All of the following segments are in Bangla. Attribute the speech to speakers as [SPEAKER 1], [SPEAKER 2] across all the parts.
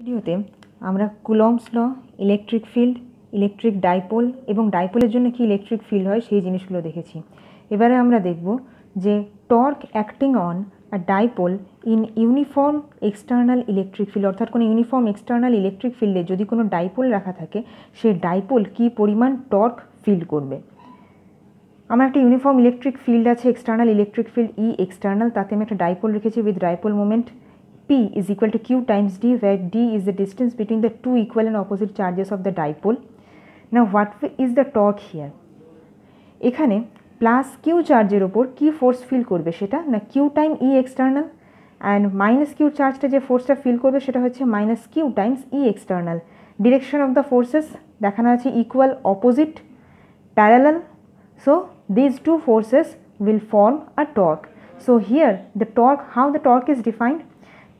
[SPEAKER 1] ভিডিওতে আমরা Coulomb's law electric field electric dipole এবং ডাইপোলের জন্য কি ইলেকট্রিক ফিল্ড হয় সেই জিনিসগুলো দেখেছি। এবারে আমরা দেখব যে torque acting on a dipole in uniform external electric field অর্থাৎ কোনো ইউনিফর্ম এক্সটার্নাল ইলেকট্রিক ফিল্ডে যদি কোনো ডাইপোল রাখা থাকে সেই ডাইপোল কি পরিমাণ টর্ক ফিল করবে? আমার একটা ইউনিফর্ম ইলেকট্রিক ফিল্ড আছে external electric field E external তাতে আমি একটা ডাইপোল রেখেছি with dipole moment P is equal to Q times D where D is the distance between the two equal and opposite charges of the dipole. Now what is the torque here? এখানে প্লাস কিউ চার্জের ওপর কি ফোর্স ফিল করবে সেটা না Q time E external and minus Q চার্জটা যে ফোর্সটা ফিল করবে সেটা হচ্ছে minus Q times E external direction of the forces দেখানো আছে equal opposite parallel so these two forces will form a torque. So here the torque, how the torque is defined?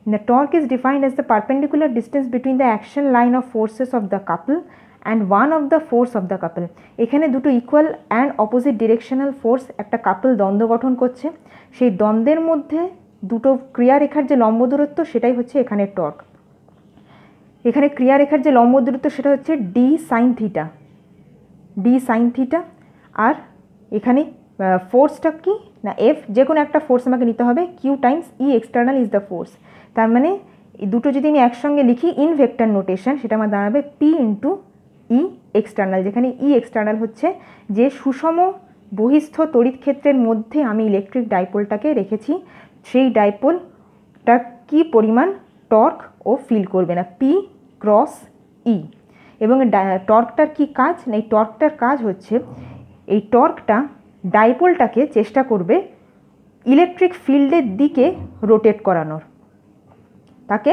[SPEAKER 1] The torque is defined as the perpendicular distance between the action line of forces of the couple and one of the force of the couple. এখানে দুটো equal and opposite directional force একটা কাপল দ্বন্দ্ব গঠন করছে। সেই দ্বন্দ্বের মধ্যে দুটো ক্রিয়ারেখার যে লম্ব দূরত্ব, সেটাই হচ্ছে এখানে টর্ক এখানে ক্রিয়ারেখার যে লম্ব দূরত্ব, সেটা হচ্ছে D sine theta D sine theta আর এখানে ফোর্সটা কি? না এফ যে কোনো একটা ফোর্স আমাকে নিতে হবে Q times E external is the force তার মানে দুটো যদি আমি একসঙ্গে লিখি ইন ভেক্টর নোটেশন সেটা আমার দাঁড়াবে পি ইন্টু ই এক্সটার্নাল যেখানে ই এক্সটার্নাল হচ্ছে যে সুষম বহিস্থ তড়িৎ ক্ষেত্রের মধ্যে আমি ইলেকট্রিক ডাইপোলটাকে রেখেছি, সেই ডাইপোলটা কি পরিমাণ? টর্ক ও ফিল করবে না পি ক্রস ই এবং টর্কটার কি কাজ? না, এই টর্কটার কাজ হচ্ছে এই টর্কটা ডাইপোলটাকে চেষ্টা করবে ইলেকট্রিক ফিল্ডের দিকে রোটেট করানোর। তাকে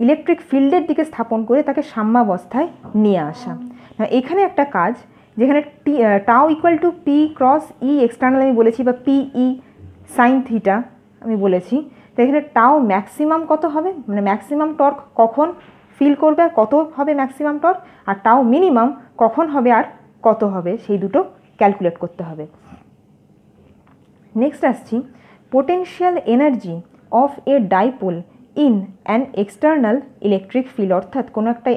[SPEAKER 1] ইলেকট্রিক ফিল্ডের দিকে স্থাপন করে তাকে সাম্যাবস্থায় নিয়ে আসা। এখানে একটা কাজ, যেখানে টি tau equal to P cross E external আমি বলেছি বা পি ই সাইন থিটা আমি বলেছি। তো এখানে টাও ম্যাক্সিমাম কত হবে? মানে ম্যাক্সিমাম টর্ক কখন ফিল করবে আর কত হবে ম্যাক্সিমাম টর্ক আর টাও মিনিমাম কখন হবে আর কত হবে? সেই দুটো ক্যালকুলেট করতে হবে। নেক্সট আসছি potential energy of a dipole in an external electric field অর্থাৎ কোনো একটা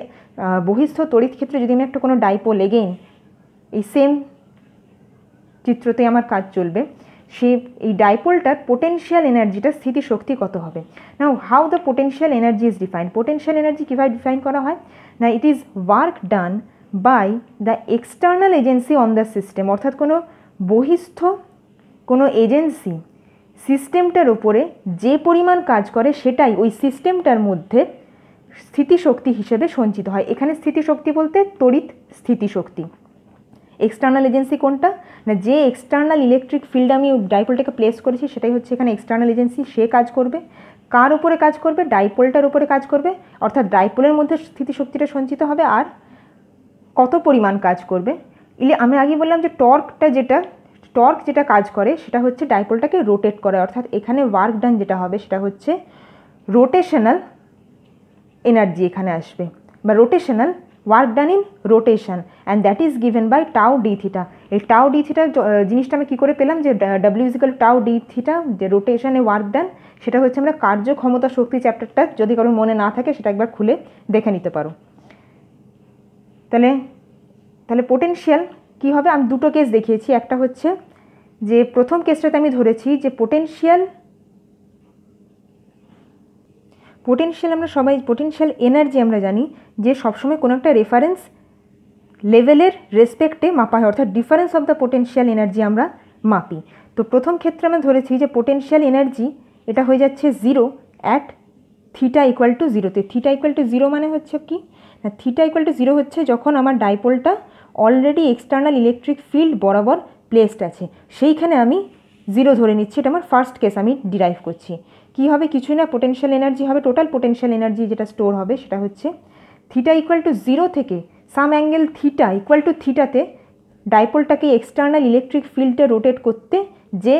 [SPEAKER 1] বহিস্থ তড়িৎ ক্ষেত্রে যদি আমি একটা কোনো ডাইপোল এগেইন এই সেম চিত্রতে আমার কাজ চলবে, সে এই ডাইপোলটার পোটেনশিয়াল এনার্জিটা স্থিতিশক্তি কত হবে? না how the potential energy is define potential energy কীভাবে ডিফাইন করা হয়? না it is work done by the external agency on the system অর্থাৎ কোনো বহিস্থ, কোনো এজেন্সি সিস্টেমটার উপরে যে পরিমাণ কাজ করে সেটাই ওই সিস্টেমটার মধ্যে স্থিতিশক্তি হিসেবে সঞ্চিত হয়। এখানে স্থিতিশক্তি বলতে তড়িৎ স্থিতিশক্তি। এক্সটার্নাল এজেন্সি কোনটা? না, যে এক্সটার্নাল ইলেকট্রিক ফিল্ড আমি ডাইপোলটাকে প্লেস করেছি, সেটাই হচ্ছে এখানে এক্সটার্নাল এজেন্সি সে কাজ করবে। কার উপরে কাজ করবে? ডাইপোলটার উপরে কাজ করবে। অর্থাৎ ডাইপোলের মধ্যে স্থিতিশক্তিটা সঞ্চিত হবে আর কত পরিমাণ কাজ করবে? ইলে, আমি আগে বললাম যে টর্কটা যেটা টর্ক যেটা কাজ করে, সেটা হচ্ছে ডাইপোলটাকে রোটেট করে। অর্থাৎ এখানে ওয়ার্ক ডান যেটা হবে, সেটা হচ্ছে রোটেশনাল এনার্জি এখানে আসবে বা rotational work done in rotation and that is given by tau D theta এই টাউ ডি থিটা জিনিসটা আমি কী করে পেলাম? যে W equal tau D theta যে রোটেশনে ওয়ার্ক ডান, সেটা হচ্ছে আমরা কার্যক্ষমতা শক্তি চ্যাপ্টারটা যদি কারোর মনে না থাকে, সেটা একবার খুলে দেখে নিতে পারো। তাহলে তাহলে পোটেনশিয়াল কী হবে? আমি দুটো কেস দেখিয়েছি। একটা হচ্ছে যে প্রথম কেসটাতে আমি ধরেছি যে পোটেনশিয়াল পোটেনশিয়াল আমরা সবাই পোটেনশিয়াল এনার্জি আমরা জানি যে সবসময় কোনো একটা রেফারেন্স লেভেলের রেসপেক্টে মাপা হয়, অর্থাৎ difference of the potential energy আমরা মাপি। তো প্রথম ক্ষেত্রে আমরা ধরেছি যে পোটেনশিয়াল এনার্জি এটা হয়ে যাচ্ছে zero at theta equal to জিরোতে থিটা ইকুয়াল টু জিরো মানে হচ্ছে কি? না থিটা ইকুয়াল টু জিরো হচ্ছে যখন আমার ডাইপোলটা অলরেডি এক্সটার্নাল ইলেকট্রিক ফিল্ড বরাবর প্লেসড আছে। সেইখানে আমি জিরো ধরে নিচ্ছি, এটা আমার ফার্স্ট কেস আমি ডিরাইভ করছি। কী হবে? কিছুই না পোটেনশিয়াল এনার্জি হবে টোটাল পোটেনশিয়াল এনার্জি যেটা স্টোর হবে, সেটা হচ্ছে থিটা ইকুয়াল টু জিরো থেকে some angle theta equal to থিটাতে ডাইপোলটাকে এক্সটার্নাল ইলেকট্রিক ফিল্ডে রোটেট করতে যে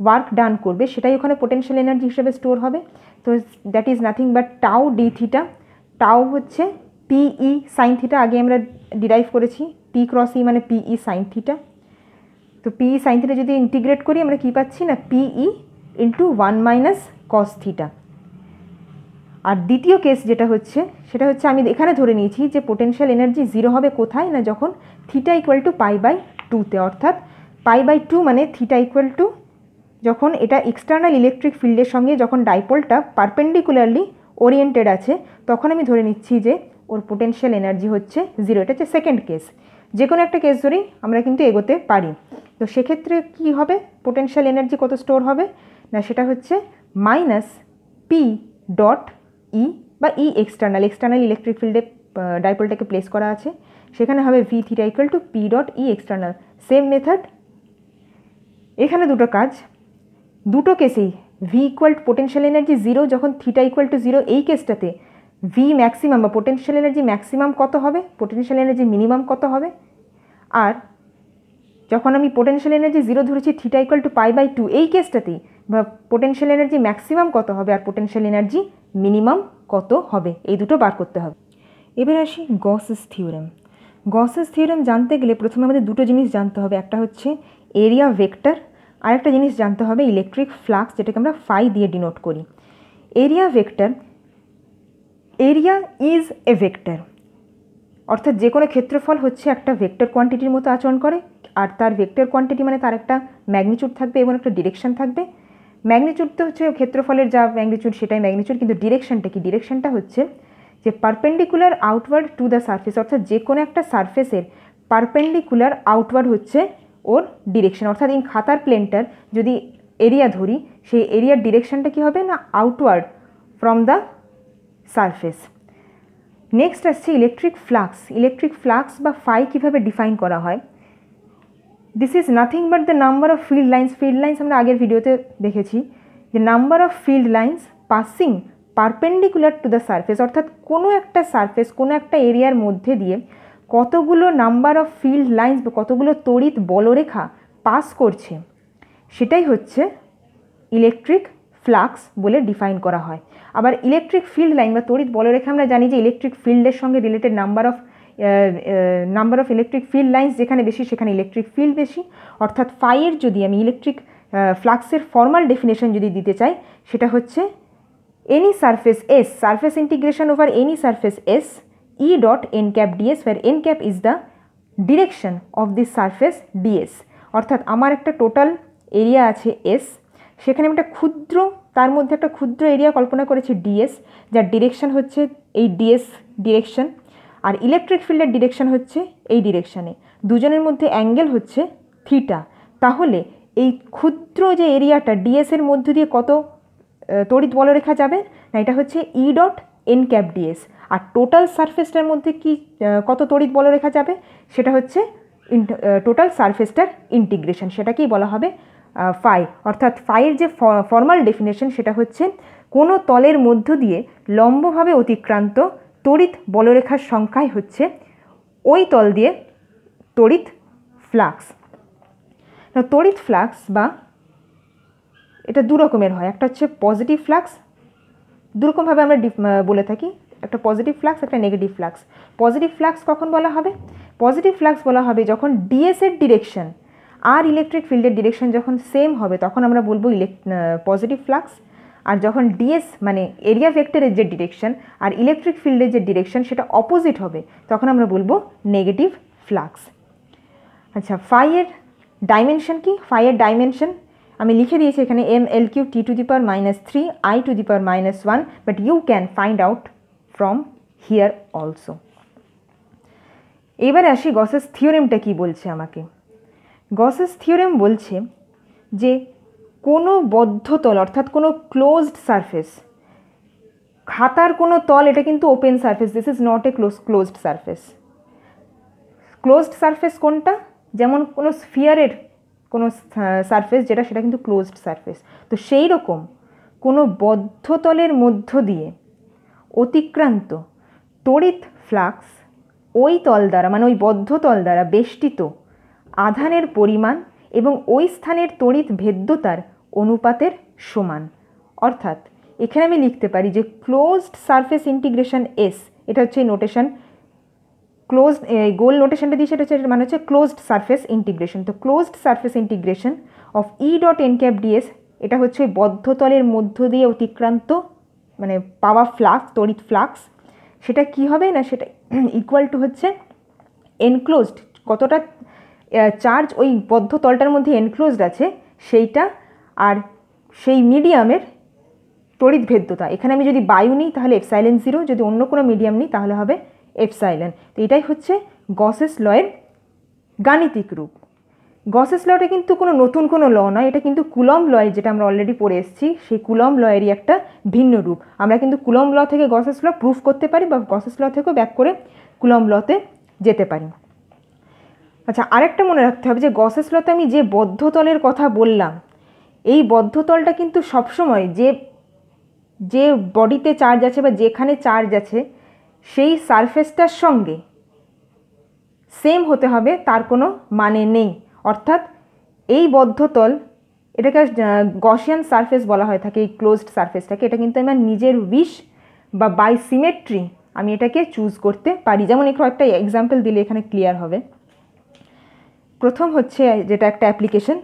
[SPEAKER 1] ওয়ার্ক ডান করবে, সেটাই ওখানে পোটেনশিয়াল এনার্জি হিসেবে স্টোর হবে। তো that is nothing but tau D theta tau হচ্ছে পিই সাইন থিটা আগে আমরা ডিরাইভ করেছি পি ক্রস ই মানে পিই সাইন থিটা তো পিই সাইন থিটা যদি ইন্টিগ্রেট করি, আমরা কী পাচ্ছি না? PE into one minus cos theta আর দ্বিতীয় কেস যেটা হচ্ছে, সেটা হচ্ছে আমি এখানে ধরে নিয়েছি যে পোটেনশিয়াল এনার্জি জিরো হবে কোথায় না যখন theta equal to pi by টুতে অর্থাৎ পাই বাই টু মানে থিটা ইকুয়াল টু যখন এটা এক্সটার্নাল ইলেকট্রিক ফিল্ডের সঙ্গে যখন ডাইপোলটা পারপেন্ডিকুলারলি ওরিয়েন্টেড আছে, তখন আমি ধরে নিচ্ছি যে ওর পোটেনশিয়াল এনার্জি হচ্ছে জিরো এটা হচ্ছে সেকেন্ড কেস যে কোনো একটা কেস ধরেই আমরা কিন্তু এগোতে পারি। তো সেক্ষেত্রে কি হবে? পোটেনশিয়াল এনার্জি কত স্টোর হবে? না, সেটা হচ্ছে মাইনাস পি ডট ই বা ই এক্সটার্নাল এক্সটার্নাল ইলেকট্রিক ফিল্ডে ডাইপোলটাকে প্লেস করা আছে। সেখানে হবে V theta equal to P dot E external same method এখানে দুটো কাজ। দুটো কেসেই V equal potential energy zero যখন থিটা ইকুয়াল টু জিরো এই কেসটাতে ভি ম্যাক্সিমাম বা পোটেনশিয়াল এনার্জি ম্যাক্সিমাম কত হবে? পোটেনশিয়াল এনার্জি মিনিমাম কত হবে? আর যখন আমি পোটেনশিয়াল এনার্জি জিরো ধরেছি theta equal to pi by two এই কেসটাতেই বা পোটেনশিয়াল এনার্জি ম্যাক্সিমাম কত হবে আর পোটেনশিয়াল এনার্জি মিনিমাম কত হবে? এই দুটো বার করতে হবে। এবার আসি গসেস থিওরেম গসেস থিওরেম জানতে গেলে প্রথমে আমাদের দুটো জিনিস জানতে হবে। একটা হচ্ছে এরিয়া ভেক্টর আর একটা জিনিস জানতে হবে ইলেকট্রিক ফ্লাক্স যেটাকে আমরা ফাই দিয়ে ডিনোট করি। Area vector area is a vector অর্থাৎ যে কোনো ক্ষেত্রফল হচ্ছে একটা ভেক্টর কোয়ান্টিটির মতো আচরণ করে, আর তার ভেক্টর কোয়ান্টিটি মানে তার একটা ম্যাগনিচুড থাকবে এবং একটা ডিরেকশন থাকবে। ম্যাগনিচুড তো হচ্ছে ক্ষেত্রফলের যা ম্যাগনিচুড সেটাই ম্যাগনিচুড কিন্তু ডিরেকশনটা কি? ডিরেকশনটা হচ্ছে যে perpendicular outward to the surface অর্থাৎ যে কোনো একটা সারফেসের পারপেন্ডিকুলার আউটওয়ার্ড হচ্ছে ওর ডিরেকশন অর্থাৎ এই খাতার প্লেনটার যদি এরিয়া ধরি, সেই এরিয়ার ডিরেকশনটা কী হবে না? Outward from the surface next আসছে ইলেকট্রিক ফ্লাক্স ইলেকট্রিক ফ্লাক্স বা ফাই কীভাবে ডিফাইন করা হয়? This is nothing but the number of field lines field lines আমরা আগের ভিডিওতে দেখেছি। যে number of field lines passing perpendicular to the surface অর্থাৎ কোনো একটা সারফেস কোনো একটা এরিয়ার মধ্যে দিয়ে কতগুলো নাম্বার অফ ফিল্ড লাইন্স বা কতগুলো তড়িৎ বলরেখা পাস করছে। সেটাই হচ্ছে ইলেকট্রিক ফ্লাক্স বলে ডিফাইন করা হয়। আবার ইলেকট্রিক ফিল্ড লাইন বা তড়িৎ বলরেখা আমরা জানি যে ইলেকট্রিক ফিল্ডের সঙ্গে related number of number of electric field lines যেখানে বেশি সেখানে ইলেকট্রিক ফিল্ড বেশি। অর্থাৎ ফাইয়ের যদি আমি ইলেকট্রিক ফ্লাক্সের ফর্মাল ডেফিনেশন যদি দিতে চাই, সেটা হচ্ছে any surface S surface integration over any surface S E dot N cap DS where N cap is the direction of this surface DS অর্থাৎ আমার একটা টোটাল এরিয়া আছে এস সেখানে একটা ক্ষুদ্র তার মধ্যে একটা ক্ষুদ্র এরিয়া কল্পনা করেছি ডিএস যার ডিরেকশন হচ্ছে এই ডিএস ডিরেকশন আর ইলেকট্রিক ফিল্ডের ডিরেকশন হচ্ছে এই ডিরেকশানে দুজনের মধ্যে অ্যাঙ্গেল হচ্ছে থিটা তাহলে এই ক্ষুদ্র যে এরিয়াটা ডিএসের মধ্য দিয়ে কত তড়িৎ বলরেখা যাবে? না, এটা হচ্ছে E dot N cap DS আর টোটাল সারফেসটার মধ্যে কি কত তড়িৎ বলরেখা যাবে? সেটা হচ্ছে টোটাল সারফেসটার ইন্টিগ্রেশন সেটাকেই বলা হবে ফাই অর্থাৎ ফাইয়ের যে ফর্মাল ডেফিনেশন সেটা হচ্ছে কোনো তলের মধ্য দিয়ে লম্বভাবে অতিক্রান্ত তড়িৎ বলরেখার সংখ্যাই হচ্ছে ওই তল দিয়ে তড়িৎ ফ্লাক্স তড়িৎ ফ্লাক্স বা এটা দু রকমের হয়, একটা হচ্ছে পজিটিভ ফ্লাক্স দুরকমভাবে আমরা বলে থাকি, একটা পজিটিভ ফ্লাক্স একটা নেগেটিভ ফ্লাক্স পজিটিভ ফ্লাক্স কখন বলা হবে? পজিটিভ ফ্লাক্স বলা হবে যখন ডিএসের ডিরেকশন আর ইলেকট্রিক ফিল্ডের ডিরেকশন যখন সেম হবে, তখন আমরা বলব ইলেক পজিটিভ ফ্লাক্স আর যখন ডিএস মানে এরিয়া ভেক্টরের যে ডিরেকশন আর ইলেকট্রিক ফিল্ডের যে ডিরেকশন সেটা অপোজিট হবে, তখন আমরা বলব নেগেটিভ ফ্লাক্স আচ্ছা ফাইয়ের ডাইমেনশন কি? ফাইয়ের ডাইমেনশন আমি লিখে দিয়েছি এখানে M L Q T to the power minus three I to the power minus one but you can find out from here also এবারে আসি গসেস থিওরেমটা কি বলছে আমাকে? গসেস থিওরেম বলছে যে কোনো বদ্ধ তল, অর্থাৎ কোনো ক্লোজড সারফেস খাতার কোনো তল, এটা কিন্তু open surface this is not a close closed surface closed surface কোনটা? যেমন কোনো স্ফিয়ারের কোনো সারফেস যেটা, সেটা কিন্তু ক্লোজড সারফেস তো সেই রকম কোনো বদ্ধতলের মধ্য দিয়ে অতিক্রান্ত তড়িৎ ফ্লাক্স ওই তল দ্বারা মানে ওই বদ্ধ তল দ্বারা বেষ্টিত আধানের পরিমাণ এবং ওই স্থানের তড়িৎ ভেদ্যতার অনুপাতের সমান। অর্থাৎ এখানে আমি লিখতে পারি যে ক্লোজড সারফেস ইন্টিগ্রেশন এস এটা হচ্ছে নোটেশন ক্লোজ গোল নোটেশনটা দিয়ে সেটা হচ্ছে মানে হচ্ছে ক্লোজড সারফেস ইন্টিগ্রেশন তো closed surface integration of E dot N cap DS এটা হচ্ছে বদ্ধতলের মধ্য দিয়ে অতিক্রান্ত মানে পাওয়া ফ্লাক্স তড়িৎ ফ্লাক্স সেটা কি হবে না সেটা ইকুয়াল টু হচ্ছে এনক্লোজড কতটা চার্জ ওই বদ্ধ তলটার মধ্যে এনক্লোজড আছে, সেইটা আর সেই মিডিয়ামের তড়িৎ ভেদ্যতা। এখানে আমি যদি বায়ু নিই, তাহলে এফসাইলেন জিরো যদি অন্য কোনো মিডিয়াম নিই, তাহলে হবে এফসাইলেন তো এটাই হচ্ছে গসেস লয়ের গাণিতিক রূপ। গসেস লটা কিন্তু কোনো নতুন কোনো ল নয়, এটা কিন্তু কুলম লয় যেটা আমরা অলরেডি পড়ে এসেছি, সেই কুলম লয়েরই একটা ভিন্ন রূপ। আমরা কিন্তু কুলম ল থেকে গসেস ল প্রুফ করতে পারি বা গসেস ল থেকেও ব্যাক করে কুলম লতে যেতে পারি। আচ্ছা আরেকটা মনে রাখতে হবে যে গসেস লতে আমি যে বদ্ধতলের কথা বললাম, এই বদ্ধতলটা কিন্তু সবসময় যে যে বডিতে চার্জ আছে বা যেখানে চার্জ আছে, সেই সারফেসটার সঙ্গে সেম হতে হবে, তার কোনো মানে নেই। অর্থাৎ এই বদ্ধতল, এটাকে গসিয়ান সারফেস বলা হয় থাকে, এই ক্লোজড সারফেসটাকে। এটা কিন্তু আমার নিজের উইশ বা বাই সিমেট্রি আমি এটাকে চুজ করতে পারি। যেমন, একটু একটা এক্সাম্পল দিলে এখানে ক্লিয়ার হবে। প্রথম হচ্ছে যেটা একটা অ্যাপ্লিকেশন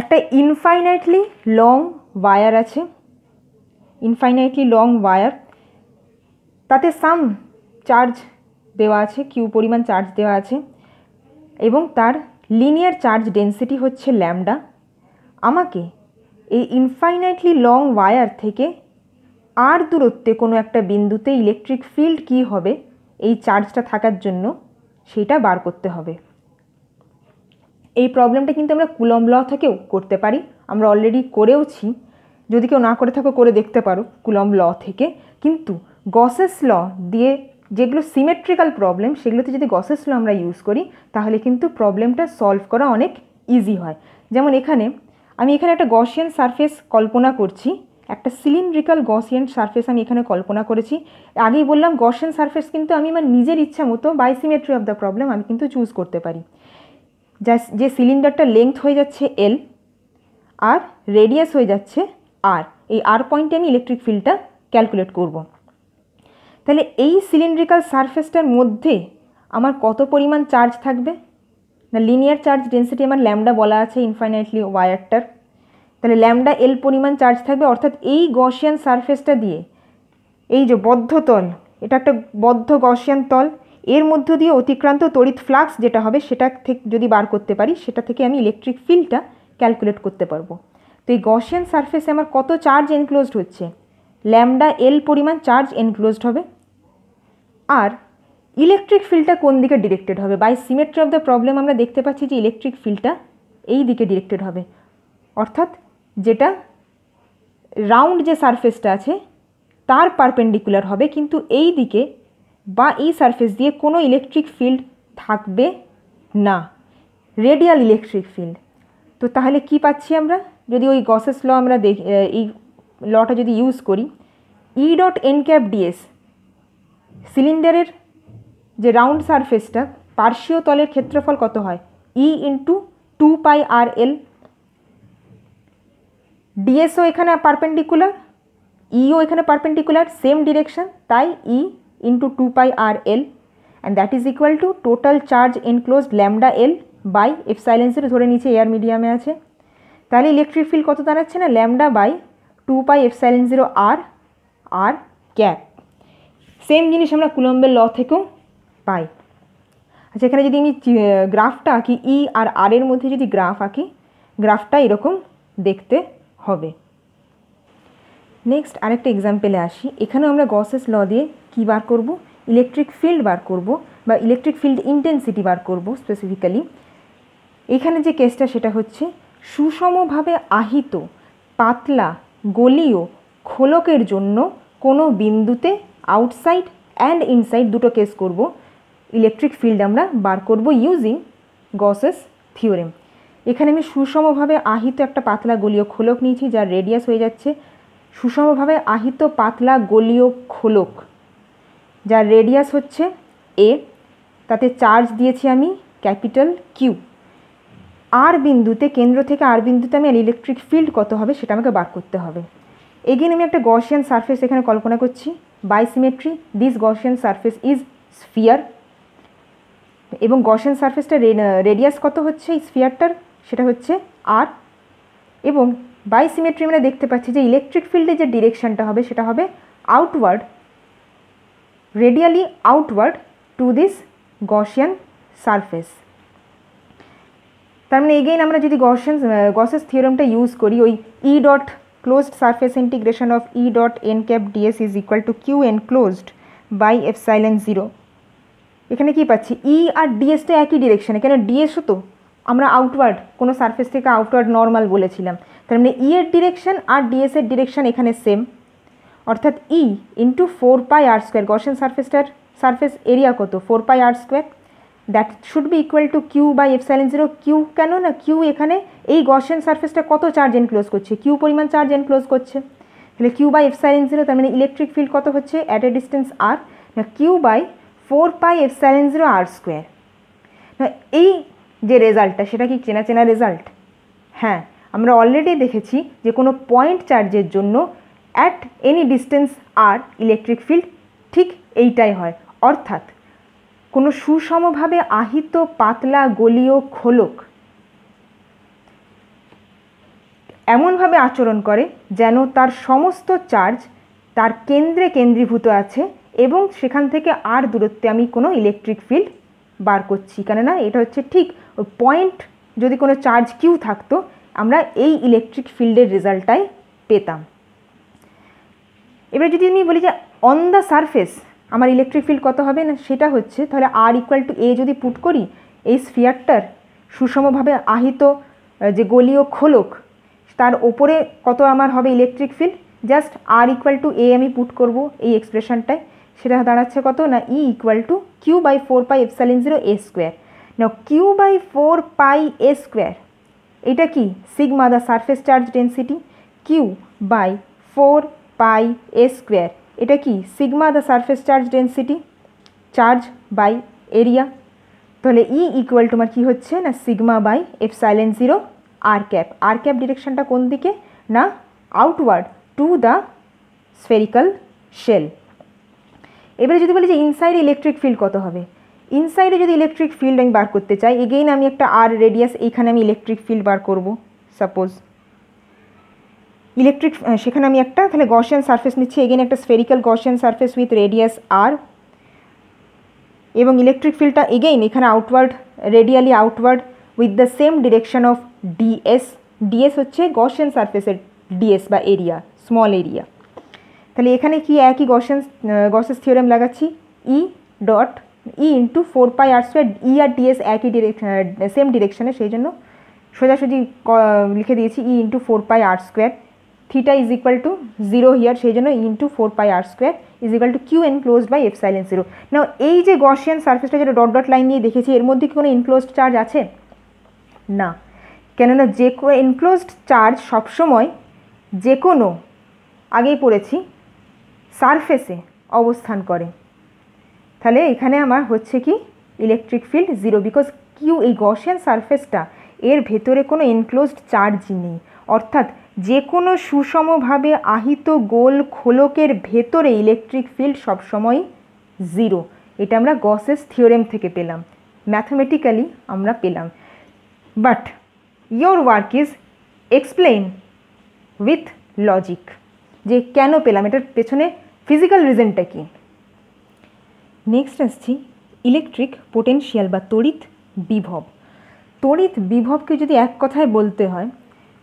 [SPEAKER 1] একটা ইনফাইনাইটলি লং ওয়ার আছে ইনফাইনাইটলি লং ওয়ার তাতে সাম চার্জ দেওয়া আছে কিউ পরিমাণ চার্জ দেওয়া আছে, এবং তার লিনিয়ার চার্জ ডেন্সিটি হচ্ছে ল্যামডা আমাকে এই ইনফাইনাইটলি লং ওয়ার থেকে আর দূরত্বে কোনো একটা বিন্দুতে ইলেকট্রিক ফিল্ড কি হবে, এই চার্জটা থাকার জন্য সেটা বার করতে হবে। এই প্রবলেমটা কিন্তু আমরা কুলম ল থেকেও করতে পারি। আমরা অলরেডি করেওছি। যদি কেউ না করে থাকো, করে দেখতে পারো কুলম ল থেকে। কিন্তু গসেস ল দিয়ে যেগুলো সিমেট্রিক্যাল প্রবলেম সেগুলোতে যদি গসেস ল আমরা ইউজ করি, তাহলে কিন্তু প্রবলেমটা সলভ করা অনেক ইজি হয়। যেমন এখানে, আমি এখানে একটা গসিয়ান সারফেস কল্পনা করছি। একটা সিলিন্ড্রিক্যাল গসিয়ান সারফেস আমি এখানে কল্পনা করেছি। আগেই বললাম গসিয়ান সারফেস কিন্তু আমি আমার নিজের ইচ্ছা মতো by symmetry of the problem আমি কিন্তু চুজ করতে পারি। যা যে সিলিন্ডারটা লেংথ হয়ে যাচ্ছে এল আর রেডিয়াস হয়ে যাচ্ছে আর এই আর পয়েন্টে আমি ইলেকট্রিক ফিল্ডটা ক্যালকুলেট করব। তাহলে এই সিলিন্ড্রিক্যাল সারফেসটার মধ্যে আমার কত পরিমাণ চার্জ থাকবে? না লিনিয়ার চার্জ ডেন্সিটি আমার ল্যামডা বলা আছে ইনফাইনাইটলি ওয়ারটার তাহলে ল্যামডা এল পরিমাণ চার্জ থাকবে, অর্থাৎ এই গসিয়ান সারফেসটা দিয়ে, এই যে বদ্ধ তল এটা একটা বদ্ধ গসিয়ান তল এর মধ্য দিয়ে অতিক্রান্ত তড়িৎ ফ্লাক্স যেটা হবে, সেটা থেকে যদি বার করতে পারি, সেটা থেকে আমি ইলেকট্রিক ফিল্ডটা ক্যালকুলেট করতে পারব। তো এই গসিয়ান সারফেসে আমার কত চার্জ এনক্লোজড হচ্ছে? ল্যামডা এল পরিমাণ চার্জ এনক্লোজড হবে। আর ইলেকট্রিক ফিল্ডটা কোন দিকে ডিরেক্টেড হবে? By symmetry of the problem আমরা দেখতে পাচ্ছি যে ইলেকট্রিক ফিল্ডটা এই দিকে ডিরেক্টেড হবে। অর্থাৎ যেটা রাউন্ড যে সারফেসটা আছে, তার পারপেন্ডিকুলার হবে, কিন্তু এই দিকে বা এই সারফেস দিয়ে কোনো ইলেকট্রিক ফিল্ড থাকবে না। রেডিয়াল ইলেকট্রিক ফিল্ড তো তাহলে কি পাচ্ছি আমরা? যদি ওই গসেস ল আমরা দেখ এই লটা যদি ইউজ করি E dot N cap DS সিলিন্ডারের যে রাউন্ড সারফেসটা পার্শ্বীয় তলের ক্ষেত্রফল কত হয়? E into two pi R L DSO এখানে পারপেন্ডিকুলার ইও এখানে পারপেন্ডিকুলার সেম ডিরেকশন তাই E into two pi R L and that is equal to total charge enclosed lambda L by F সাইলেন্সের ধরে নিচে এয়ার মিডিয়ামে আছে। তাহলে ইলেকট্রিক ফিল্ড কত দাঁড়াচ্ছে না? Lambda by two pi epsilon zero R R cap same জিনিস আমরা কুলম্বের ল থেকেও পাই। আচ্ছা এখানে যদি আমি গ্রাফটা আঁকি ই আর আর এর মধ্যে যদি গ্রাফ আঁকি গ্রাফটা এরকম দেখতে হবে। নেক্সট আরেকটা এক্সাম্পলে আসি। এখানেও আমরা গসেস ল দিয়ে কী বার করব? ইলেকট্রিক ফিল্ড বার করব বা ইলেকট্রিক ফিল্ড ইন্টেন্সিটি বার করব স্পেসিফিক্যালি এখানে যে কেসটা সেটা হচ্ছে সুষমভাবে আহিত, পাতলা, গলীয় খোলকের জন্য কোনো বিন্দুতে আউটসাইড অ্যান্ড ইনসাইড দুটো কেস করব। ইলেকট্রিক ফিল্ড আমরা বার করব ইউজিং গসেস থিওরেম এখানে আমি সুষমভাবে আহিত একটা পাতলা গলীয় খোলক নিয়েছি, যার রেডিয়াস হয়ে যাচ্ছে সুষমভাবে আহিত পাতলা গলীয় খোলক। যার রেডিয়াস হচ্ছে এ তাতে চার্জ দিয়েছি আমি ক্যাপিটাল কিউ আর বিন্দুতে, কেন্দ্র থেকে আর বিন্দুতে আমি ইলেকট্রিক ফিল্ড কত হবে সেটা আমাকে বার করতে হবে। এগেন আমি একটা গসিয়ান সারফেস এখানে কল্পনা করছি। By symmetry this Gaussian surface is sphere এবং গসিয়ান সারফেসটা রেডিয়াস কত হচ্ছে এই স্ফিয়ারটার সেটা হচ্ছে আর এবং বাই সিমেট্রি আমরা দেখতে পাচ্ছি যে ইলেকট্রিক ফিল্ডে যে ডিরেকশনটা হবে সেটা হবে outward radially outward to this Gaussian surface তার মানে এগেইন আমরা যদি গসিয়ান গসেস থিওরামটা ইউজ করি, ওই E dot closed surface integration of E dot N cap DS is equal to Q enclosed by epsilon zero এখানে কি পাচ্ছি? ই আর ডিএসটা একই ডিরেকশানে কেন ডিএসও তো আমরা আউটওয়ার্ড কোনো সারফেস থেকে আউটওয়ার্ড নর্মাল বলেছিলাম। তার মানে ই এর ডিরেকশন আর ডিএস এর ডিরেকশন এখানে সেম অর্থাৎ E into four pi R square Gaussian সারফেসটার surface area কত? Four pi R square that should be equal to Q by epsilon zero Q কেন না? কিউ এখানে এই গসেন সারফেসটা কত চার্জ এনক্লোজ করছে? কিউ পরিমাণ চার্জ এনক্লোজ করছে। তাহলে Q by epsilon zero তার মানে ইলেকট্রিক ফিল্ড কত হচ্ছে? অ্যাট এ ডিস্টেন্স আর না q by four pi epsilon zero r square না এই যে রেজাল্টটা সেটা কি চেনা চেনা রেজাল্ট হ্যাঁ আমরা অলরেডি দেখেছি যে কোনো পয়েন্ট চার্জের জন্য at any distance r electric field ঠিক এইটাই হয়। অর্থাৎ, কোনো সুষমভাবে আহিত, পাতলা, গলীয়, খোলক এমনভাবে আচরণ করে যেন তার সমস্ত চার্জ তার কেন্দ্রে কেন্দ্রীভূত আছে এবং সেখান থেকে আর দূরত্বে আমি কোনো ইলেকট্রিক ফিল্ড বার করছি। কেননা, এটা হচ্ছে ঠিক পয়েন্ট যদি কোনো চার্জ কিউ থাকতো, আমরা এই ইলেকট্রিক ফিল্ডের রেজাল্টটাই পেতাম। এবার যদি আমি বলি যে অন দ্য সারফেস আমার ইলেকট্রিক ফিল্ড কত হবে না, সেটা হচ্ছে তাহলে আর ইকুয়াল টু এ যদি পুট করি, এই স্ফিয়ারটার সুষমভাবে আহিত যে গলীয় খোলক, তার ওপরে কত আমার হবে electric field just r equal to a আমি পুট করব এই এক্সপ্রেশনটায় সেটা দাঁড়াচ্ছে কত না E equal to q by four pi epsilon zero a square না q by four pi a square এটা কি? Sigma the surface charge density q by four pi a square. এটা কি? Sigma the surface charge density? Charge by area. তাহলে ই ইকুয়াল টু আমার কী হচ্ছে না sigma by epsilon zero r cap. R cap ডিরেকশনটা কোন দিকে? না outward to the spherical shell এবারে যদি বলি যে ইনসাইড ইলেকট্রিক ফিল্ড কত হবে? ইনসাইডে যদি ইলেকট্রিক ফিল্ড আমি বার করতে চাই এগেইন আমি একটা আর রেডিয়াস এইখানে আমি ইলেকট্রিক ফিল্ড বার করব সাপোজ ইলেকট্রিক সেখানে আমি একটা, তাহলে গসিয়ান সারফেস নিচ্ছি। এগেন একটা spherical Gaussian surface with radius r এবং ইলেকট্রিক ফিল্ডটা এগেইন এখানে outward radially outward with the same direction of ds ds হচ্ছে গসিয়ান সারফেসের ডিএস বা এরিয়া স্মল এরিয়া তাহলে এখানে কি একই গসেন গসেস থিওরেম লাগাচ্ছি? E dot E into four pi r square E r ds একই ডিরেকশন সেম ডিরেকশনে সেই জন্য সোজাসুজি লিখে দিয়েছি E into four pi R square theta is equal to zero here সেই জন্য into four pi R square is equal to Q enclosed by epsilon zero না এই যে গসিয়ান সার্ফেসটা যেটা ডট ডট লাইন নিয়ে দেখেছি, এর মধ্যে কি কোনো ইনক্লোজড চার্জ আছে? না। কেননা যে এনক্লোজড চার্জ সবসময় যে কোনো, আগেই পড়েছি সারফেসে অবস্থান করে। তাহলে এখানে আমার হচ্ছে কি electric field zero because Q এই গসিয়ান সারফেসটা এর ভেতরে কোনো এনক্লোজড চার্জ নেই। অর্থাৎ যে কোনো সুষমভাবে আহিত গোল খোলকের ভেতরে ইলেকট্রিক ফিল্ড সবসময় জিরো। এটা আমরা গসেস থিওরেম থেকে পেলাম। ম্যাথমেটিক্যালি আমরা পেলাম। But your work is explain with logic যে কেন পেলাম? এটার পেছনে ফিজিক্যাল রিজনটা কি? নেক্সট আসছি ইলেকট্রিক পোটেনশিয়াল বা তড়িৎ বিভব। তড়িৎ বিভবকে যদি এক কথায় বলতে হয়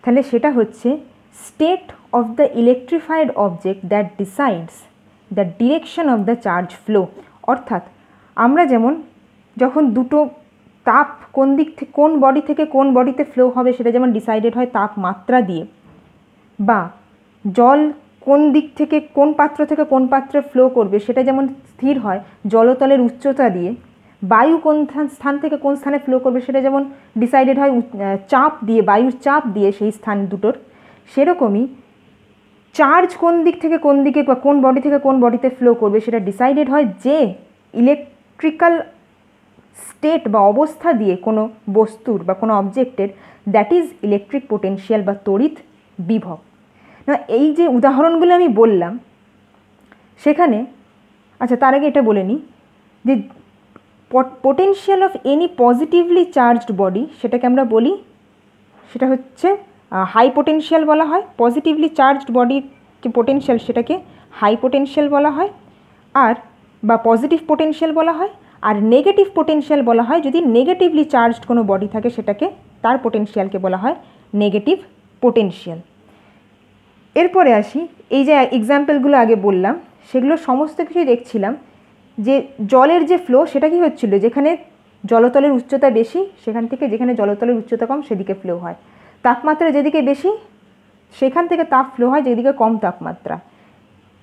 [SPEAKER 1] তাহলে সেটা হচ্ছে state of the electrified object that decides the direction of the charge flow অর্থাৎ আমরা যেমন যখন দুটো তাপ কোন দিক থেকে কোন বডি থেকে কোন বডিতে ফ্লো হবে সেটা যেমন ডিসাইডেড হয় তাপমাত্রা দিয়ে, বা জল কোন দিক থেকে কোন পাত্র থেকে কোন পাত্রে ফ্লো করবে সেটা যেমন স্থির হয় জলতলের উচ্চতা দিয়ে বায়ু কোন স্থান থেকে কোন স্থানে ফ্লো করবে সেটা যেমন ডিসাইডেড হয় চাপ দিয়ে, বায়ুর চাপ দিয়ে সেই স্থান দুটোর, সেরকমই চার্জ কোন দিক থেকে কোন দিকে বা কোন বডি থেকে কোন বডিতে ফ্লো করবে সেটা ডিসাইডেড হয় যে ইলেকট্রিক্যাল স্টেট বা অবস্থা দিয়ে কোনো বস্তুর বা কোনো অবজেক্টের দ্যাট ইজ ইলেকট্রিক পোটেন্সিয়াল বা তড়িৎ বিভব। না, এই যে উদাহরণগুলো আমি বললাম, সেখানে আচ্ছা তার আগে এটা বলে নিই যে potential of any positively charged body সেটাকে আমরা বলি, সেটা হচ্ছে হাই পোটেনশিয়াল বলা হয় পজিটিভলি চার্জড বডির যে পোটেনশিয়াল সেটাকে হাই পোটেনশিয়াল বলা হয়, আর, বা পজিটিভ পোটেনশিয়াল বলা হয়, আর নেগেটিভ পোটেনশিয়াল বলা হয়, যদি নেগেটিভলি চার্জড কোনো বডি থাকে সেটাকে, তার পোটেনশিয়ালকে বলা হয় নেগেটিভ পোটেনশিয়াল এরপরে আসি, এই যে এক্সাম্পলগুলো আগে বললাম, সেগুলো সমস্ত কিছুই দেখছিলাম যে জলের যে ফ্লো সেটা কি হচ্ছিল? যেখানে জলতলের উচ্চতা বেশি, সেখান থেকে যেখানে জলতলের উচ্চতা কম, সেদিকে ফ্লো হয়। তাপমাত্রা যেদিকে বেশি, সেখান থেকে তাপ ফ্লো হয়, যেদিকে কম তাপমাত্রা।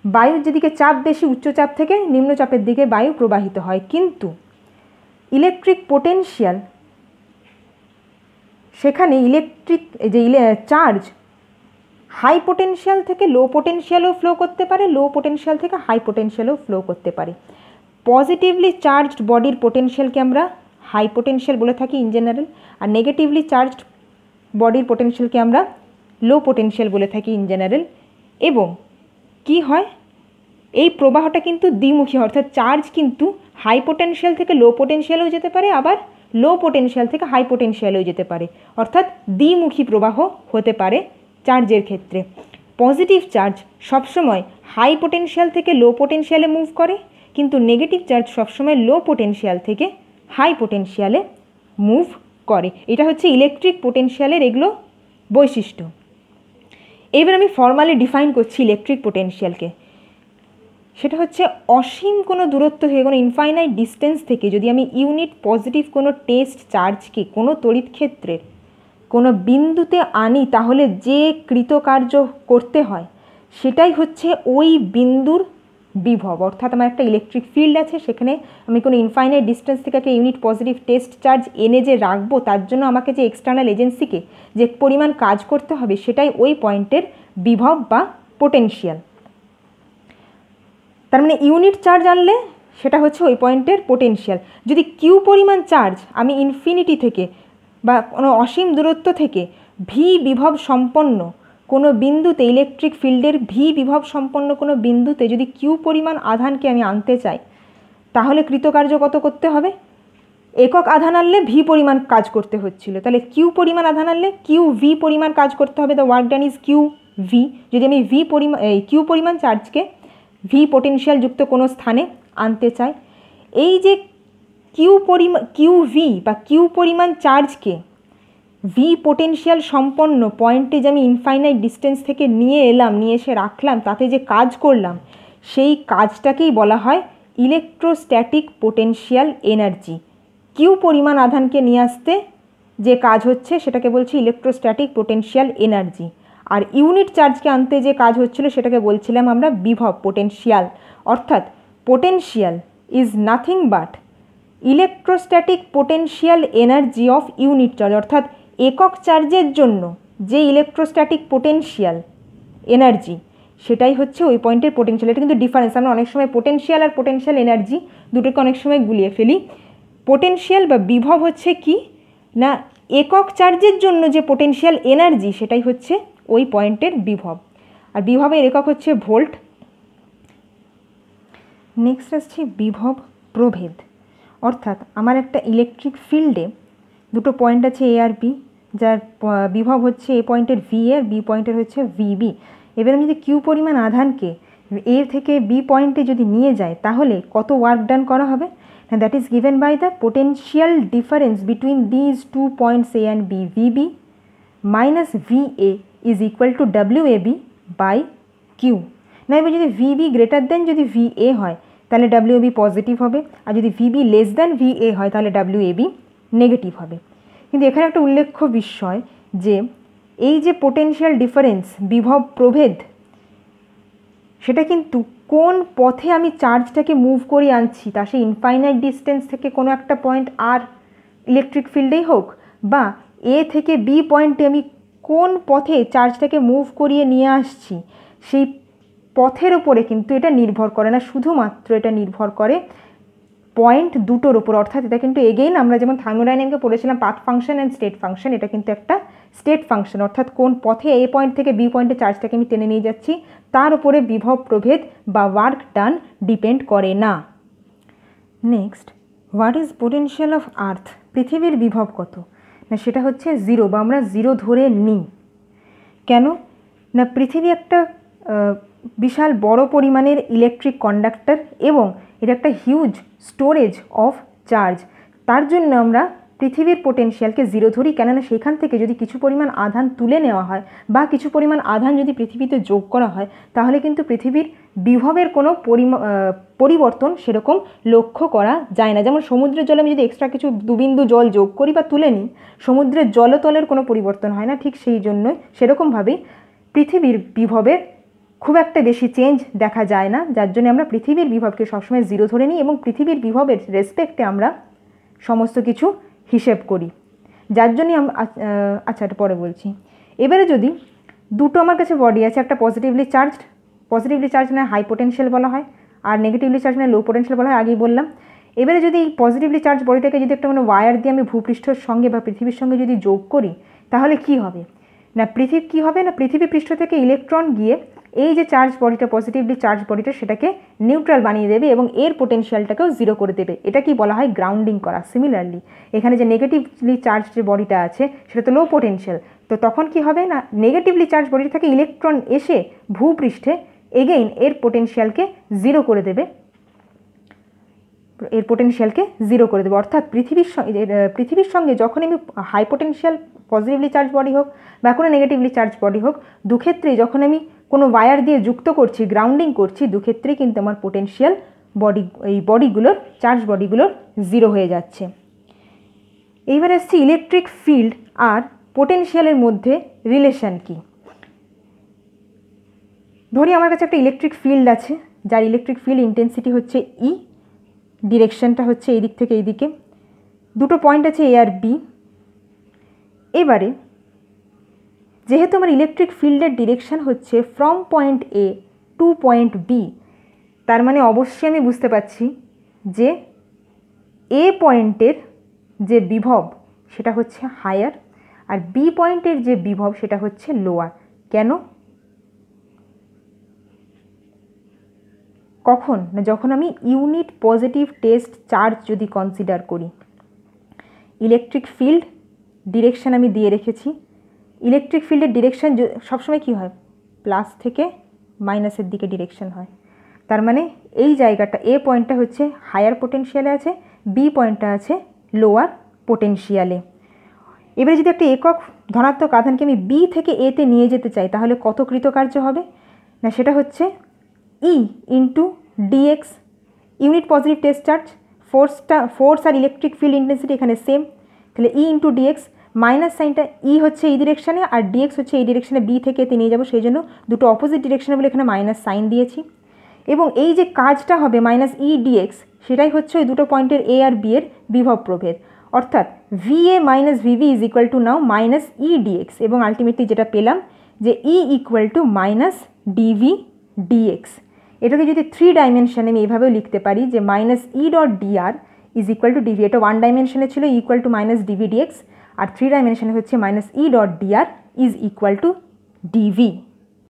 [SPEAKER 1] বায়ুর যেদিকে চাপ বেশি উচ্চচাপ থেকে নিম্নচাপের দিকে বায়ু প্রবাহিত হয়। কিন্তু ইলেকট্রিক পোটেনশিয়াল সেখানে ইলেকট্রিক যে ইলে চার্জ হাই পোটেনশিয়াল থেকে লো পোটেনশিয়ালও ফ্লো করতে পারে লো পোটেনশিয়াল থেকে হাই পোটেনশিয়ালও ফ্লো করতে পারে। পজিটিভলি চার্জড বডির পোটেনশিয়ালকে আমরা হাই পোটেনশিয়াল বলে থাকি ইন জেনারেল আর নেগেটিভলি চার্জড বডির পোটেনশিয়ালকে আমরা লো পোটেনশিয়াল বলে থাকি ইন জেনারেল এবং কি হয়? এই প্রবাহটা কিন্তু দ্বিমুখী, অর্থাৎ চার্জ কিন্তু হাই পোটেনশিয়াল থেকে লো পোটেনশিয়ালেও যেতে পারে, আবার লো পোটেনশিয়াল থেকে হাই পোটেনশিয়ালেও যেতে পারে। অর্থাৎ দ্বিমুখী প্রবাহ হতে পারে চার্জের ক্ষেত্রে। পজিটিভ চার্জ সবসময় হাই পোটেনশিয়াল থেকে লো পোটেনশিয়ালে মুভ করে কিন্তু নেগেটিভ চার্জ সবসময় লো পোটেনশিয়াল থেকে হাই পোটেনশিয়ালে মুভ করে। এটা হচ্ছে ইলেকট্রিক পোটেনশিয়ালের এগুলো বৈশিষ্ট্য। এবার আমি ফর্মালি ডিফাইন করছি ইলেকট্রিক পোটেনশিয়ালকে সেটা হচ্ছে অসীম কোনো দূরত্ব থেকে, কোনো ইনফাইনাইট ডিস্টেন্স থেকে যদি আমি ইউনিট পজিটিভ কোনো টেস্ট চার্জকে কোনো তড়িৎ ক্ষেত্রের কোনো বিন্দুতে আনি, তাহলে যে কৃতকার্য করতে হয়, সেটাই হচ্ছে ওই বিন্দুর বিভব। অর্থাৎ আমার একটা ইলেকট্রিক ফিল্ড আছে, সেখানে আমি কোনো ইনফাইনাইট ডিস্টেন্স থেকে একটা ইউনিট পজিটিভ টেস্ট চার্জ এনে যে রাখব, তার জন্য আমাকে যে এক্সটার্নাল এজেন্সিকে যে পরিমাণ কাজ করতে হবে, সেটাই ওই পয়েন্টের বিভব বা পোটেনশিয়াল তার মানে ইউনিট চার্জ আনলে সেটা হচ্ছে ওই পয়েন্টের পোটেনশিয়াল যদি কিউ পরিমাণ চার্জ আমি ইনফিনিটি থেকে বা কোনো অসীম দূরত্ব থেকে ভি বিভব সম্পন্ন কোনো বিন্দুতে ইলেকট্রিক ফিল্ডের ভি বিভব সম্পন্ন কোনো বিন্দুতে যদি কিউ পরিমাণ আধানকে আমি আনতে চাই, তাহলে কৃতকার্য কত করতে হবে? একক আধান আনলে ভি পরিমাণ কাজ করতে হচ্ছিল। তাহলে কিউ পরিমাণ আধান আনলে কিউ ভি পরিমাণ কাজ করতে হবে। The work done is q V যদি আমি ভি পরিমাণ এই কিউ পরিমাণ চার্জকে ভি পোটেনশিয়াল যুক্ত কোনো স্থানে আনতে চাই, এই যে কিউ পরিমাণ কিউ ভি বা কিউ পরিমাণ চার্জকে ভি পোটেনশিয়াল সম্পন্ন পয়েন্টে যে আমি ইনফাইনাইট ডিস্টেন্স থেকে নিয়ে এলাম, নিয়ে এসে রাখলাম, তাতে যে কাজ করলাম, সেই কাজটাকেই বলা হয় ইলেকট্রোস্ট্যাটিক পোটেনশিয়াল এনার্জি কিউ পরিমাণ আধানকে নিয়ে আসতে যে কাজ হচ্ছে, সেটাকে বলছি ইলেকট্রোস্ট্যাটিক পোটেনশিয়াল এনার্জি আর ইউনিট চার্জকে আনতে যে কাজ হচ্ছিল, সেটাকে বলছিলাম আমরা বিভব পোটেনশিয়াল অর্থাৎ potential is nothing but electrostatic potential energy of unit charge অর্থাৎ একক চার্জের জন্য যে ইলেকট্রোস্ট্যাটিক পোটেনশিয়াল এনার্জি সেটাই হচ্ছে ওই পয়েন্টের পোটেনশিয়াল এটা কিন্তু ডিফারেন্স আমরা অনেক সময় পোটেনশিয়াল আর পোটেনশিয়াল এনার্জি দুটোকে অনেক সময় গুলিয়ে ফেলি। পোটেনশিয়াল বা বিভব হচ্ছে কি? না, একক চার্জের জন্য যে পোটেনশিয়াল এনার্জি সেটাই হচ্ছে ওই পয়েন্টের বিভব। আর বিভবের একক হচ্ছে ভোল্ট নেক্সট আসছে বিভব প্রভেদ। অর্থাৎ আমার একটা ইলেকট্রিক ফিল্ডে দুটো পয়েন্ট আছে এ আর বি যার বিভব হচ্ছে এ পয়েন্টের ভি আর বি পয়েন্টের হচ্ছে ভিবি এবার আমি যদি কিউ পরিমাণ আধানকে এ থেকে বি পয়েন্টে যদি নিয়ে যায় তাহলে কত ওয়ার্ক ডান করা হবে? That is given by the potential difference between these two points A and B V B minus V A is equal to W A B by q না এবার যদি ভিবি গ্রেটার দেন যদি ভি এ হয়, তাহলে ডাব্লিউ বি পজিটিভ হবে। আর যদি V B less than V A হয়, তাহলে ডাব্লিউ এ বি নেগেটিভ হবে। কিন্তু এখানে একটা উল্লেখ্য বিষয় যে এই যে পোটেনশিয়াল ডিফারেন্স বিভব প্রভেদ, সেটা কিন্তু কোন পথে আমি চার্জটাকে মুভ করে আনছি, তা সে ইনফাইনাইট ডিস্টেন্স থেকে কোনো একটা পয়েন্ট আর ইলেকট্রিক ফিল্ডেই হোক, বা এ থেকে বি পয়েন্টে আমি কোন পথে চার্জটাকে মুভ করিয়ে নিয়ে আসছি, সেই পথের ওপরে কিন্তু এটা নির্ভর করে না, শুধুমাত্র এটা নির্ভর করে পয়েন্ট দুটোর ওপর অর্থাৎ এটা কিন্তু এগেইন আমরা যেমন থার্মোডাইনামিকে পড়েছিলাম path function and state function এটা কিন্তু একটা স্টেট ফাংশন অর্থাৎ কোন পথে এ পয়েন্ট থেকে বি পয়েন্টে চার্জটাকে আমি টেনে নিয়ে যাচ্ছি, তার উপরে বিভব, প্রভেদ বা ওয়ার্ক ডান ডিপেন্ড করে না। Next what is potential of earth পৃথিবীর বিভব কত? না, সেটা হচ্ছে জিরো বা আমরা জিরো ধরে নিই। কেন? না, পৃথিবী একটা বিশাল বড় পরিমাণের ইলেকট্রিক কন্ডাক্টর এবং এটা একটা হিউজ স্টোরেজ অফ চার্জ তার জন্য আমরা পৃথিবীর পোটেনশিয়ালকে জিরো ধরি, কেননা সেখান থেকে যদি কিছু পরিমাণ আধান তুলে নেওয়া হয় বা কিছু পরিমাণ আধান যদি পৃথিবীতে যোগ করা হয়, তাহলে কিন্তু পৃথিবীর বিভবের কোনো পরিবর্তন সেরকম লক্ষ্য করা যায় না। যেমন সমুদ্রের জলে আমি যদি এক্সট্রা কিছু দুবিন্দু জল যোগ করি বা তুলে নিই, সমুদ্রের জলতলের কোনো পরিবর্তন হয় না। ঠিক সেই জন্যই সেরকমভাবেই পৃথিবীর বিভবের খুব একটা বেশি চেঞ্জ দেখা যায় না। যার জন্য আমরা পৃথিবীর বিভবকে সবসময় জিরো ধরে নিই এবং পৃথিবীর বিভবের রেসপেক্টে আমরা সমস্ত কিছু হিসেব করি। যার জন্যই আচ্ছা এটা পরে বলছি। এবারে যদি দুটো আমার কাছে বডি আছে, একটা পজিটিভলি চার্জড পজিটিভলি চার্জ মানে হাই পোটেনশিয়াল বলা হয়, আর নেগেটিভলি চার্জ মানে লো পোটেনশিয়াল বলা হয়, আগেই বললাম। এবারে যদি এই পজিটিভলি চার্জ বডিটাকে যদি একটা মানে ওয়ার দিয়ে আমি ভূপৃষ্ঠের সঙ্গে বা পৃথিবীর সঙ্গে যদি যোগ করি, তাহলে কি হবে? না, পৃথিবী কী হবে? না, পৃথিবী পৃষ্ঠ থেকে ইলেকট্রন গিয়ে এই যে চার্জ বডিটা পজিটিভলি চার্জ বডিটা সেটাকে নিউট্রাল বানিয়ে দেবে এবং এর পোটেনশিয়ালটাকেও জিরো করে দেবে। এটা কি বলা হয়? গ্রাউন্ডিং করা। সিমিলারলি এখানে যে নেগেটিভলি চার্জ যে বডিটা আছে, সেটা তো লো পোটেনশিয়াল তো তখন কি হবে না? নেগেটিভলি চার্জ বডি থেকে ইলেকট্রন এসে ভূপৃষ্ঠে এগেইন এর পোটেনশিয়ালকে জিরো করে দেবে। এর পোটেনশিয়ালকে জিরো করে দেবে। অর্থাৎ পৃথিবীর সঙ্গে পৃথিবীর সঙ্গে যখন আমি high potential positively charge body হোক বা কোনো নেগেটিভলি চার্জ বডি হোক দুক্ষেত্রেই যখন আমি কোনো ওয়্যার দিয়ে যুক্ত করছি গ্রাউন্ডিং করছি দুক্ষেত্রেই কিন্তু আমার পোটেনশিয়াল বডি এই বডিগুলোর চার্জ বডিগুলোর জিরো হয়ে যাচ্ছে। এইবার আসছি ইলেকট্রিক ফিল্ড আর পোটেনশিয়ালের মধ্যে রিলেশন কি। ধরি আমার কাছে একটা ইলেকট্রিক ফিল্ড আছে, যার ইলেকট্রিক ফিল্ড ইন্টেন্সিটি হচ্ছে ই ডিরেকশনটা হচ্ছে এই দিক থেকে এই দিকে দুটো পয়েন্ট আছে এ আর বি এবারে যেহেতু আমার ইলেকট্রিক ফিল্ডের ডিরেকশান হচ্ছে from point A to point B তার মানে অবশ্যই আমি বুঝতে পারছি যে এ পয়েন্টের যে বিভব, সেটা হচ্ছে হায়ার আর বি পয়েন্টের যে বিভব, সেটা হচ্ছে লোয়ার কেন? কখন? না যখন আমি ইউনিট পজিটিভ টেস্ট চার্জ যদি কনসিডার করি। ইলেকট্রিক ফিল্ড ডিরেকশান আমি দিয়ে রেখেছি। ইলেকট্রিক ফিল্ডের ডিরেকশান সবসময় কী হয়? প্লাস থেকে মাইনাসের দিকে ডিরেকশান হয়। তার মানে এই জায়গাটা, এ পয়েন্টটা হচ্ছে হায়ার পোটেনশিয়ালে আছে বি পয়েন্টটা আছে লোয়ার পোটেনশিয়ালে এবারে যদি একটা একক ধনাত্মক আধানকে আমি বি থেকে এতে নিয়ে যেতে চাই, তাহলে কত কৃতকার্য হবে? না, সেটা হচ্ছে E into DX unit positive test charge ফোর্সটা force আর ইলেকট্রিক ফিল্ড ইন্টেন্সিটি এখানে সেম তাহলে ই ইন্টু ডিএক্স মাইনাস সাইনটা ই হচ্ছে এই ডিরেকশানে আর ডিএক্স হচ্ছে এই ডিরেকশানে বি থেকে এতে নিয়ে যাব। সেই জন্য দুটো অপোজিট ডিরেকশানে বলে এখানে মাইনাস সাইন দিয়েছি। এবং এই যে কাজটা হবে মাইনাস ই ডিএক্স সেটাই হচ্ছে ওই দুটো পয়েন্টের এ আর বি এর বিভব প্রভেদ। অর্থাৎ V A minus V B is equal to now minus E dx এবং আলটিমেটলি যেটা পেলাম যে E equal to minus dV dx এটাকে যদি থ্রি ডাইমেনশানে আমি এইভাবেও লিখতে পারি যে minus E dot dr is equal to dV এটা ওয়ান ডাইমেনশনে ছিল equal to minus dV dx R three ডাইমেনশানে হচ্ছে minus E dot dr is equal to dV